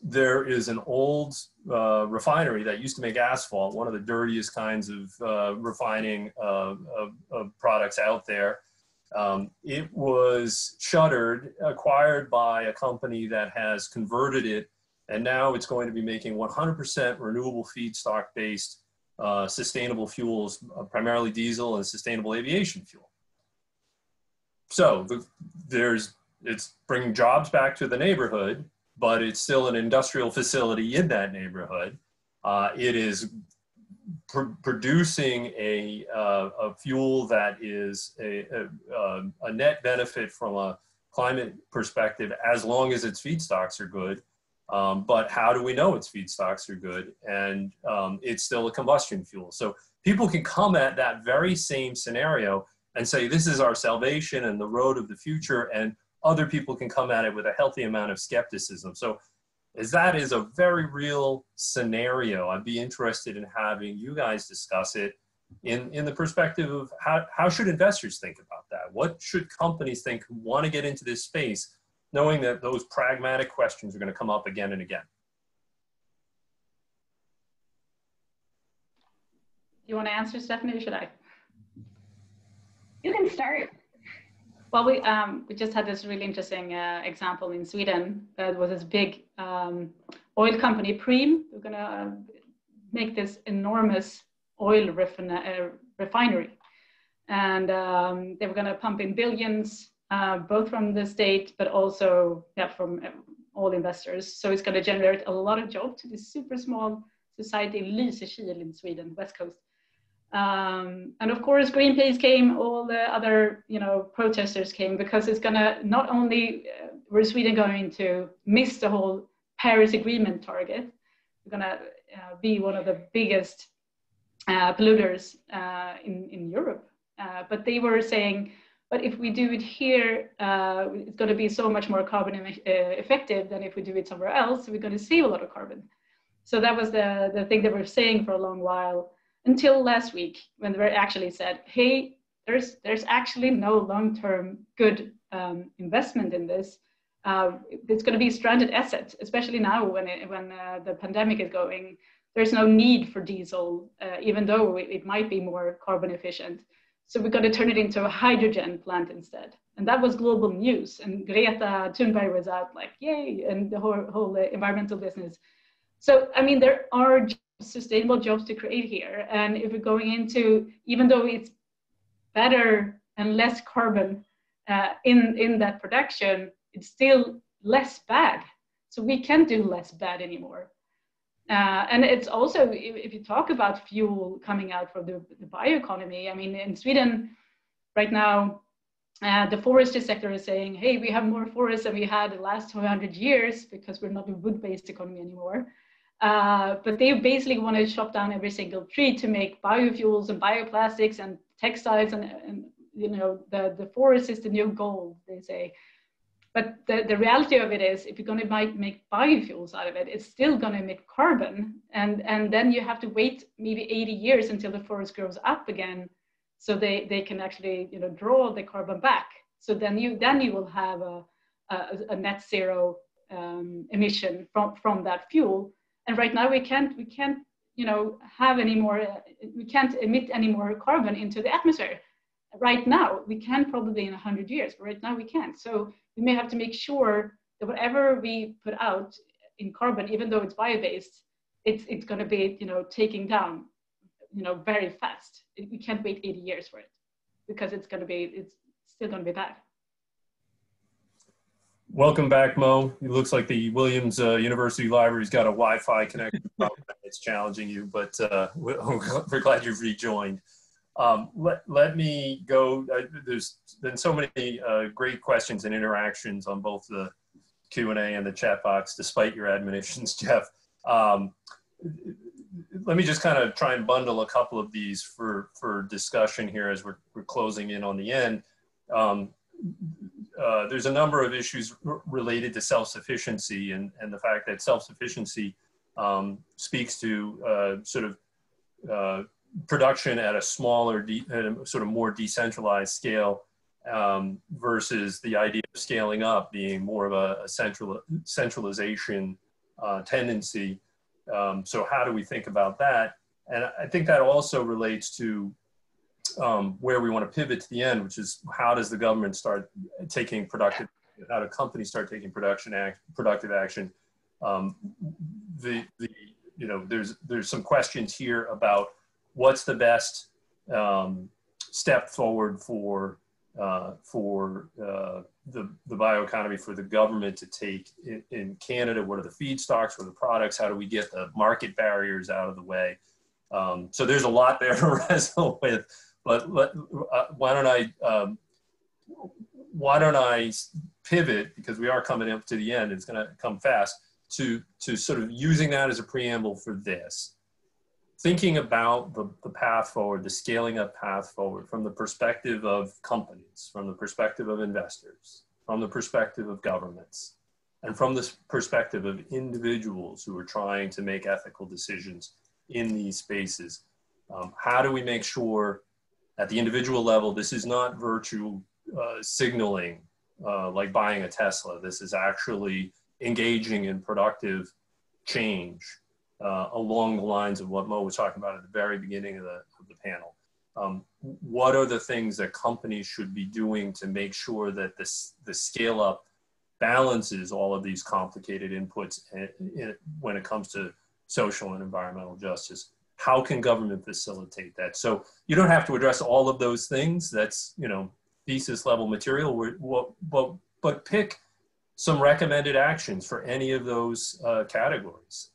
Speaker 2: there is an old uh, refinery that used to make asphalt, one of the dirtiest kinds of uh, refining of, of, products out there. Um, it was shuttered, acquired by a company that has converted it, and now it's going to be making 100% renewable feedstock based uh, sustainable fuels, uh, primarily diesel and sustainable aviation fuel. So the, there's, it's bringing jobs back to the neighborhood, but it's still an industrial facility in that neighborhood. Uh, it is pr producing a, uh, a fuel that is a, a, a, net benefit from a climate perspective as long as its feedstocks are good. Um, but how do we know its feedstocks are good? And um, it's still a combustion fuel. So people can come at that very same scenario and say, this is our salvation and the road of the future. And other people can come at it with a healthy amount of skepticism. So as that is a very real scenario, I'd be interested in having you guys discuss it in, in the perspective of how, how should investors think about that? What should companies think who want to get into this space knowing that those pragmatic questions are going to come up again and again.
Speaker 4: You want to answer, Stephanie, or should I?
Speaker 5: You can start.
Speaker 4: Well, we, um, we just had this really interesting uh, example in Sweden. There was this big um, oil company, Preem. We're going to uh, make this enormous oil uh, refinery. And um, they were going to pump in billions uh, both from the state, but also yeah, from um, all investors. So it's going to generate a lot of jobs to this super small society Lysekil in Sweden, west coast. Um, and of course, Greenpeace came, all the other you know protesters came because it's going to not only uh, we're Sweden going to miss the whole Paris Agreement target, we're going to uh, be one of the biggest uh, polluters uh, in in Europe. Uh, but they were saying but if we do it here, uh, it's going to be so much more carbon effective than if we do it somewhere else. We're going to save a lot of carbon. So that was the, the thing that we are saying for a long while until last week when they actually said, hey, there's, there's actually no long-term good um, investment in this. Uh, it's going to be stranded asset, especially now when, it, when uh, the pandemic is going. There's no need for diesel, uh, even though it, it might be more carbon efficient. So we're going to turn it into a hydrogen plant instead. And that was global news. And Greta Thunberg was out like, yay, and the whole, whole environmental business. So, I mean, there are sustainable jobs to create here. And if we're going into, even though it's better and less carbon uh, in, in that production, it's still less bad. So we can't do less bad anymore. Uh, and it's also, if, if, you talk about fuel coming out from the, the bioeconomy, I mean, in Sweden right now, uh, the forestry sector is saying, hey, we have more forests than we had the last 200 years because we're not a wood-based economy anymore. Uh, but they basically want to chop down every single tree to make biofuels and bioplastics and textiles and, and you know, the, the forest is the new gold, they say. But the, the reality of it is, if you're going to make biofuels out of it, it's still going to emit carbon. And, and then you have to wait maybe 80 years until the forest grows up again so they, they can actually you know, draw the carbon back. So then you, then you will have a, a, a net zero um, emission from, from that fuel. And right now we can't, we can't you know, have any more, uh, we can't emit any more carbon into the atmosphere. Right now, we can probably in 100 years, but right now we can't. So we may have to make sure that whatever we put out in carbon, even though it's bio-based, it's, it's going to be, you know, taking down, you know, very fast. We can't wait 80 years for it because it's going to be, it's still going to be bad.
Speaker 2: Welcome back, Mo. It looks like the Williams uh, University Library's got a Wi-Fi connection. it's challenging you, but uh, we're glad you've rejoined. Um, let, let me go. Uh, there's been so many uh, great questions and interactions on both the Q&A and the chat box, despite your admonitions, Jeff. Um, let me just kind of try and bundle a couple of these for, for discussion here as we're, we're closing in on the end. Um, uh, there's a number of issues related to self-sufficiency and, and the fact that self-sufficiency um, speaks to uh, sort of uh, production at a smaller, at a sort of more decentralized scale um, versus the idea of scaling up being more of a, a central centralization uh, tendency. Um, so how do we think about that? And I think that also relates to um, where we want to pivot to the end, which is how does the government start taking productive, how do companies start taking production act, productive action? Um, the, the, you know, there's, there's some questions here about what's the best um, step forward for uh, for uh, the, the bioeconomy for the government to take in, in, Canada? What are the feedstocks? What are the products? How do we get the market barriers out of the way? Um, so there's a lot there to wrestle with. But let, uh, why don't I um, why don't I pivot because we are coming up to the end. It's going to come fast to to sort of using that as a preamble for this thinking about the, the path forward, the scaling up path forward from the perspective of companies, from the perspective of investors, from the perspective of governments, and from the perspective of individuals who are trying to make ethical decisions in these spaces. Um, how do we make sure at the individual level, this is not virtue uh, signaling uh, like buying a Tesla. This is actually engaging in productive change uh, along the lines of what Mo was talking about at the very beginning of the, of the panel. Um, what are the things that companies should be doing to make sure that this, the scale up balances all of these complicated inputs in, in, when it comes to social and environmental justice? How can government facilitate that? So you don't have to address all of those things. That's, you know, thesis level material, but, but pick some recommended actions for any of those uh, categories.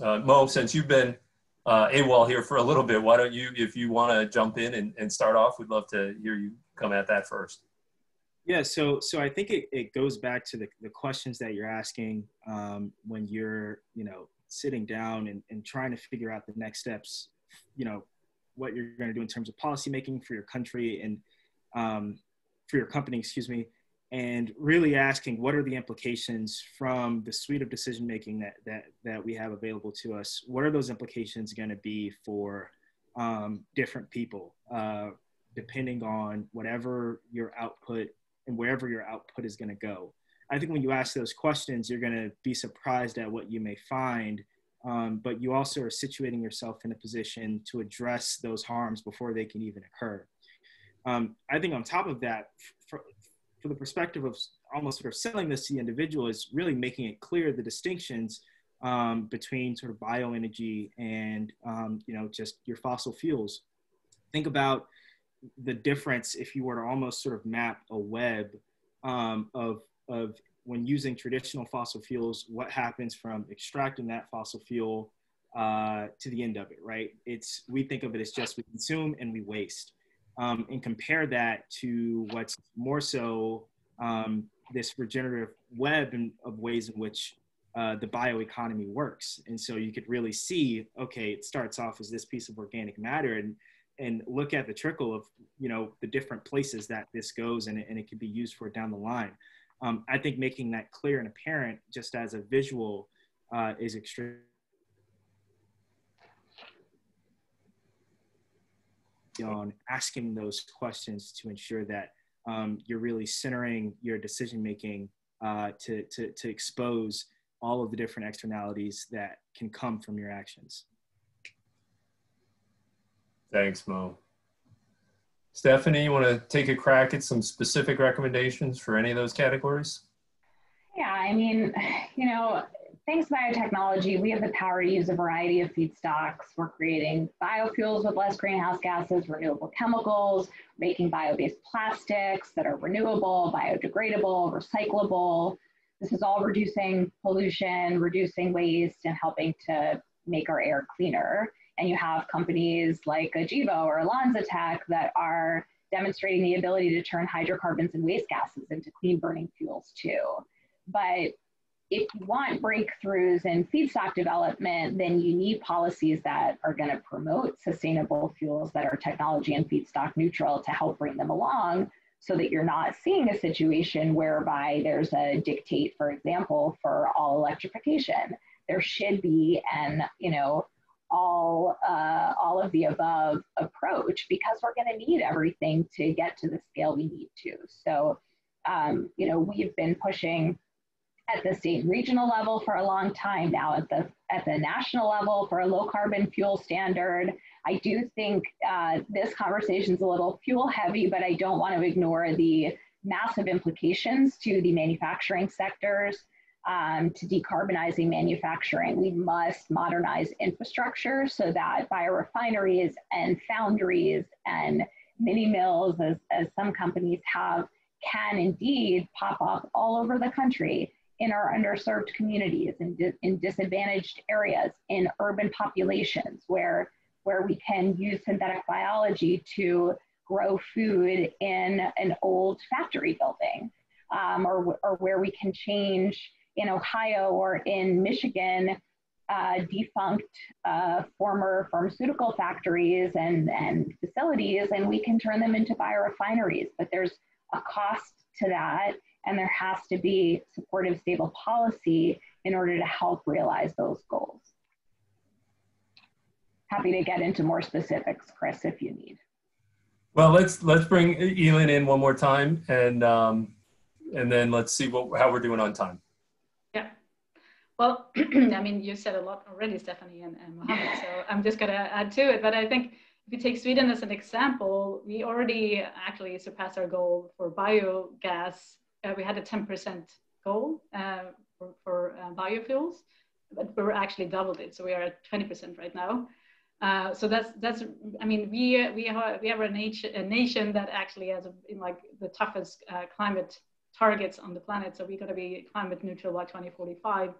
Speaker 2: Uh, Mo, since you've been uh, AWOL here for a little bit, why don't you, if you want to jump in and, and start off, we'd love to hear you come at that first.
Speaker 3: Yeah, so so I think it, it goes back to the, the questions that you're asking um, when you're, you know, sitting down and, and trying to figure out the next steps, you know, what you're going to do in terms of policy making for your country and um, for your company, excuse me, and really asking what are the implications from the suite of decision making that that that we have available to us? What are those implications going to be for um, different people uh, depending on whatever your output and wherever your output is going to go i think when you ask those questions you're going to be surprised at what you may find um, but you also are situating yourself in a position to address those harms before they can even occur um, i think on top of that for, for the perspective of almost sort of selling this to the individual is really making it clear the distinctions um, between sort of bioenergy and um, you know just your fossil fuels. Think about the difference if you were to almost sort of map a web um, of of when using traditional fossil fuels, what happens from extracting that fossil fuel uh, to the end of it, right? It's we think of it as just we consume and we waste um, and compare that to what's more so um, this regenerative web in, of ways in which uh, the bioeconomy works. And so you could really see, okay, it starts off as this piece of organic matter and and look at the trickle of you know the different places that this goes and and it could be used for down the line. Um, I think making that clear and apparent just as a visual uh, is extremely on asking those questions to ensure that um, you're really centering your decision making uh, to, to, to expose all of the different externalities that can come from your actions.
Speaker 2: Thanks, Mo. Stephanie, you want to take a crack at some specific recommendations for any of those categories?
Speaker 5: Yeah, I mean, you know, Thanks to biotechnology, we have the power to use a variety of feedstocks. We're creating biofuels with less greenhouse gases, renewable chemicals, making bio-based plastics that are renewable, biodegradable, recyclable. This is all reducing pollution, reducing waste, and helping to make our air cleaner. And you have companies like Ajivo or LanzaTech that are demonstrating the ability to turn hydrocarbons and waste gases into clean burning fuels too. But if you want breakthroughs in feedstock development, then you need policies that are going to promote sustainable fuels that are technology and feedstock neutral to help bring them along so that you're not seeing a situation whereby there's a dictate, for example, for all electrification. There should be an, you know, all uh, all of the above approach because we're going to need everything to get to the scale we need to. So, um, you know, we've been pushing at the state regional level for a long time now at the at the national level for a low carbon fuel standard. I do think uh, this conversation is a little fuel heavy, but I don't want to ignore the massive implications to the manufacturing sectors um, to decarbonizing manufacturing, we must modernize infrastructure so that biorefineries and foundries and mini mills, as, as some companies have, can indeed pop up all over the country in our underserved communities, in, in disadvantaged areas, in urban populations where, where we can use synthetic biology to grow food in an old factory building, um, or, or where we can change in Ohio or in Michigan, uh, defunct uh, former pharmaceutical factories and, and facilities, and we can turn them into biorefineries. But there's a cost to that, and there has to be supportive, stable policy in order to help realize those goals. Happy to get into more specifics, Chris, if you need.
Speaker 2: Well, let's let's bring Elin in one more time, and um, and then let's see what how we're doing on time.
Speaker 4: Well, I mean, you said a lot already, Stephanie and, and Mohammed, so I'm just going to add to it. But I think if you take Sweden as an example, we already actually surpassed our goal for biogas. Uh, we had a 10% goal uh, for, for uh, biofuels, but we're actually doubled it. So we are at 20% right now. Uh, so that's that's I mean we we have we have a nation a nation that actually has a, in like the toughest uh, climate targets on the planet. So we're going to be climate neutral by 2045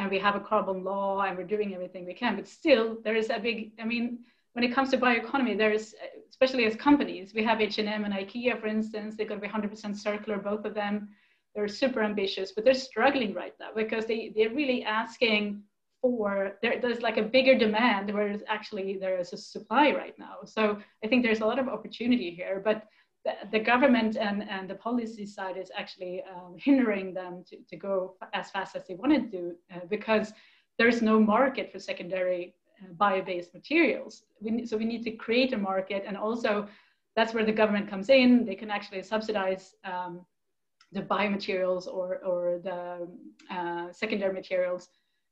Speaker 4: and we have a carbon law and we're doing everything we can but still there is a big i mean when it comes to bioeconomy there's especially as companies we have h&m and ikea for instance they're going to be 100% circular both of them. They're super ambitious but they're struggling right now because they, they're really asking for there, there's like a bigger demand whereas actually there is a supply right now. So i think there's a lot of opportunity here but the, the government and, and the policy side is actually um, hindering them to, to go as fast as they want to uh, because there's no market for secondary uh, bio-based materials. We, so we need to create a market and also that's where the government comes in. They can actually subsidize um, the biomaterials or, or the uh, secondary materials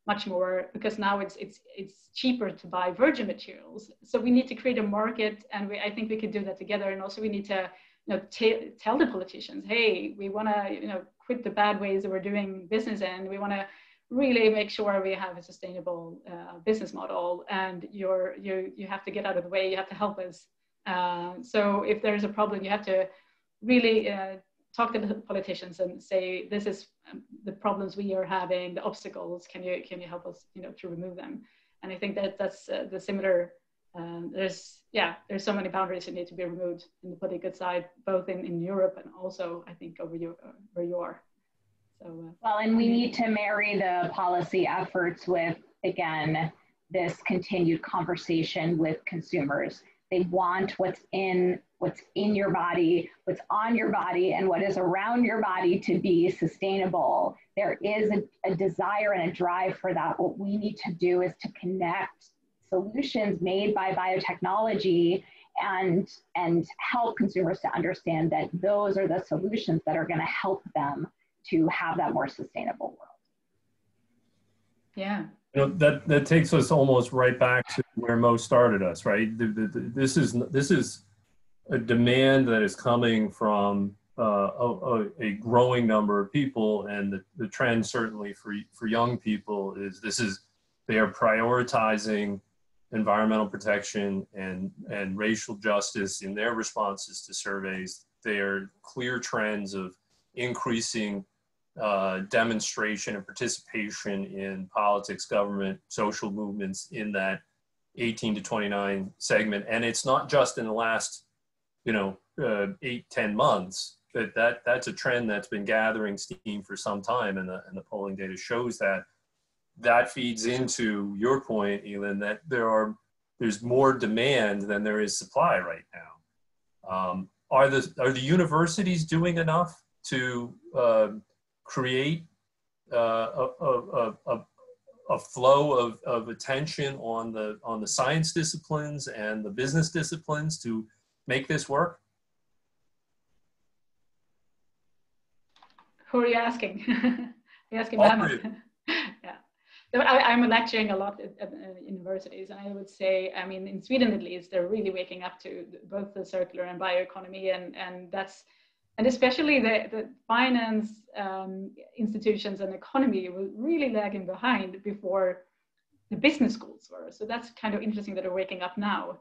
Speaker 4: much more because now it's it's it's cheaper to buy virgin materials. So we need to create a market, and we, I think we could do that together. And also we need to you know t- tell the politicians, hey, we want to you know quit the bad ways that we're doing business in. We want to really make sure we have a sustainable uh, business model, and you're you you have to get out of the way. You have to help us. Uh, so if there's a problem, you have to really uh, talk to the politicians and say this is um, the problems we are having the obstacles. Can you can you help us you know to remove them? And i think that that's uh, the similar um, there's yeah there's so many boundaries that need to be removed in the political side both in, in europe and also i think over your uh, where you are.
Speaker 5: So uh, well and we need to marry the policy efforts with again this continued conversation with consumers. They want what's in what's in your body, what's on your body, and what is around your body to be sustainable. There is a, a desire and a drive for that. What we need to do is to connect solutions made by biotechnology and and help consumers to understand that those are the solutions that are going to help them to have that more sustainable world.
Speaker 4: Yeah,
Speaker 2: you know, that that takes us almost right back to where Mo started us, right? The, the, the, this is this is a demand that is coming from uh, a, a, growing number of people, and the, the trend certainly for for young people is this is they are prioritizing environmental protection and and racial justice in their responses to surveys. They are clear trends of increasing uh, demonstration and participation in politics, government, social movements in that 18 to 29 segment. And it's not just in the last, you know, uh, eight, 10 months, but that, that's a trend that's been gathering steam for some time. And the, and the polling data shows that that feeds into your point, Elin, that there are, there's more demand than there is supply right now. Um, are the, are the universities doing enough to uh, create uh, a, a, a, a flow of, of attention on the on the science disciplines and the business disciplines to make this work?
Speaker 4: Who are you asking? you asking Mohammed? yeah. I, am lecturing a lot at, at, universities, and I would say, I mean, in Sweden at least, they're really waking up to both the circular and bioeconomy, and and that's and especially the, the finance um, institutions and economy were really lagging behind before the business schools were. So that's kind of interesting that they're waking up now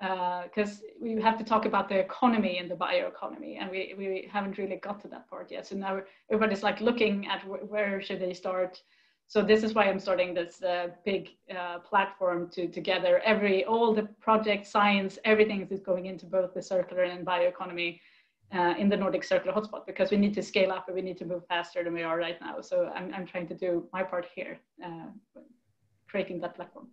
Speaker 4: because uh, we have to talk about the economy and the bioeconomy and we, we haven't really got to that part yet. So now everybody's like looking at wh where should they start. So this is why I'm starting this uh, big uh, platform to together every, all the project science, everything is going into both the circular and bioeconomy uh, in the Nordic Circular Hotspot because we need to scale up and we need to move faster than we are right now. So I'm, I'm trying to do my part here, uh, creating that platform.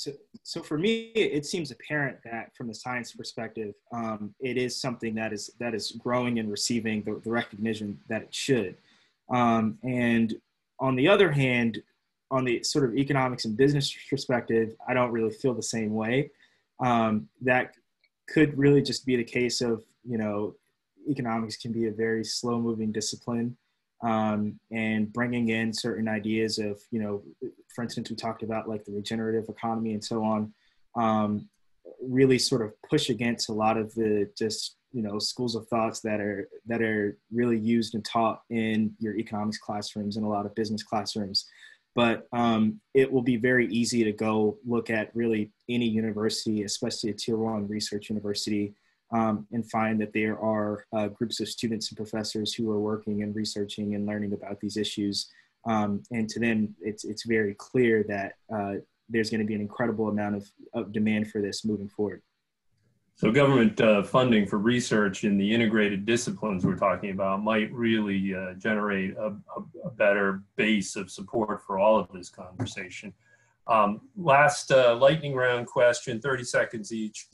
Speaker 3: So, so for me, it seems apparent that from the science perspective, um, it is something that is that is growing and receiving the, the recognition that it should. Um, and on the other hand, on the sort of economics and business perspective, I don't really feel the same way. Um, that could really just be the case of you know, economics can be a very slow moving discipline. Um, and bringing in certain ideas of, you know, for instance, we talked about like the regenerative economy and so on, um, really sort of push against a lot of the just, you know, schools of thoughts that are that are really used and taught in your economics classrooms and a lot of business classrooms. But um, it will be very easy to go look at really any university, especially a tier one research university, um, and find that there are uh, groups of students and professors who are working and researching and learning about these issues. Um, and to them, it's, it's very clear that uh, there's going to be an incredible amount of, of demand for this moving forward.
Speaker 2: So government uh, funding for research in the integrated disciplines we're talking about might really uh, generate a, a, better base of support for all of this conversation. Um, last uh, lightning round question, 30 seconds each.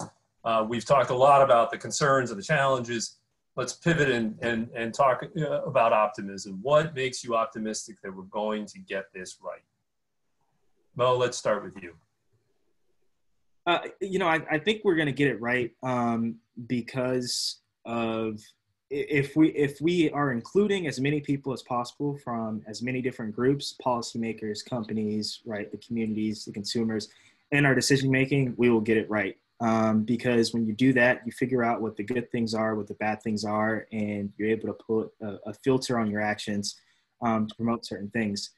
Speaker 2: Uh, we've talked a lot about the concerns and the challenges. Let's pivot and, and, and talk uh, about optimism. What makes you optimistic that we're going to get this right? Mo, let's start with you.
Speaker 3: Uh, you know, I, I, think we're going to get it right um, because of if we if we are including as many people as possible from as many different groups, policymakers, companies, right, the communities, the consumers, in our decision making, we will get it right um, because when you do that, you figure out what the good things are, what the bad things are, and you're able to put a, a filter on your actions um, to promote certain things.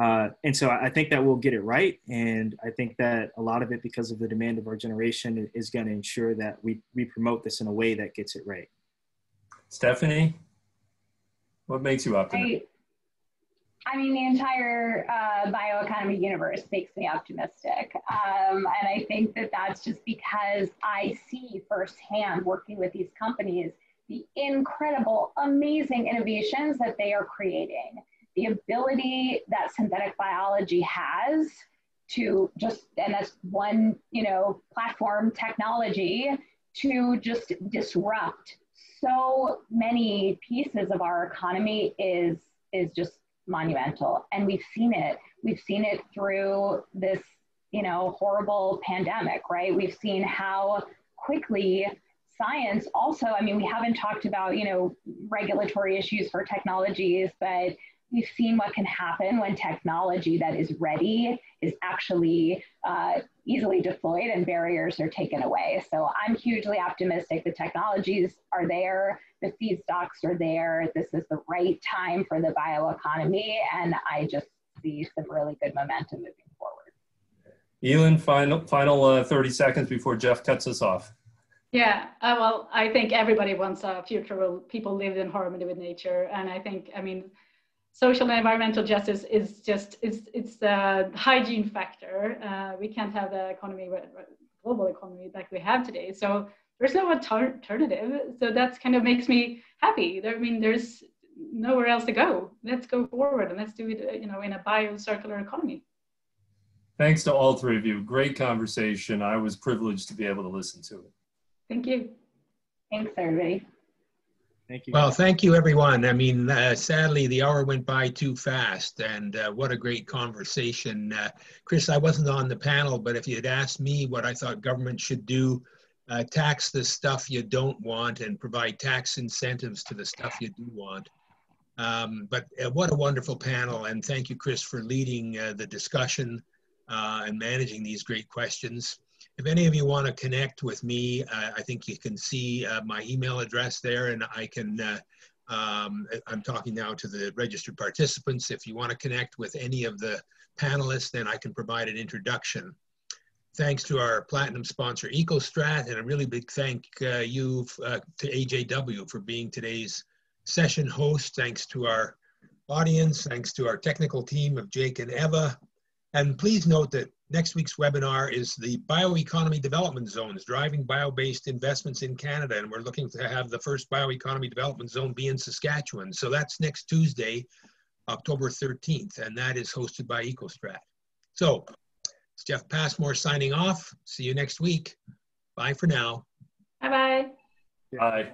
Speaker 3: Uh, and so I think that we'll get it right. And I think that a lot of it, because of the demand of our generation, is going to ensure that we, we promote this in a way that gets it right.
Speaker 2: Stephanie, what makes you optimistic?
Speaker 5: I mean, the entire uh, bioeconomy universe makes me optimistic. Um, and I think that that's just because I see firsthand working with these companies the incredible, amazing innovations that they are creating, the ability that synthetic biology has to just, and that's one, you know, platform technology to just disrupt so many pieces of our economy is is just monumental. And we've seen it. We've seen it through this, you know, horrible pandemic, right? We've seen how quickly science also, I mean, we haven't talked about, you know, regulatory issues for technologies, but we've seen what can happen when technology that is ready is actually uh, easily deployed and barriers are taken away. So I'm hugely optimistic the technologies are there, the feedstocks are there. This is the right time for the bioeconomy, and I just see some really good momentum moving forward.
Speaker 2: Elin, final, final uh, 30 seconds before Jeff cuts us off.
Speaker 4: Yeah, uh, well, I think everybody wants a future where people live in harmony with nature. And I think, I mean, social and environmental justice is just it's it's the hygiene factor. Uh, we can't have the economy, global economy like we have today. So there's no alternative. So that's kind of makes me happy. There, I mean, there's nowhere else to go. Let's go forward and let's do it, you know, in a bio-circular economy.
Speaker 2: Thanks to all three of you. Great conversation. I was privileged to be able to listen to it.
Speaker 4: Thank you.
Speaker 5: Thanks, everybody.
Speaker 3: Thank you.
Speaker 1: Well, thank you, everyone. I mean, uh, sadly, the hour went by too fast, and uh, what a great conversation. Uh, Chris, I wasn't on the panel, but if you'd asked me what I thought government should do, uh, tax the stuff you don't want and provide tax incentives to the stuff you do want. Um, but uh, what a wonderful panel, and thank you, Chris, for leading uh, the discussion uh, and managing these great questions. If any of you want to connect with me, uh, I think you can see uh, my email address there and I can, uh, um, I'm talking now to the registered participants. If you want to connect with any of the panelists, then I can provide an introduction. Thanks to our platinum sponsor EcoStrat and a really big thank uh, you uh, to AJW for being today's session host. Thanks to our audience, thanks to our technical team of Jake and Eva. And please note that next week's webinar is the Bioeconomy Development Zones, driving bio-based investments in Canada. And we're looking to have the first Bioeconomy Development Zone be in Saskatchewan. So that's next Tuesday, October 13th, and that is hosted by EcoStrat. So it's Jeff Passmore signing off. See you next week. Bye for now.
Speaker 4: Bye bye.
Speaker 2: Bye.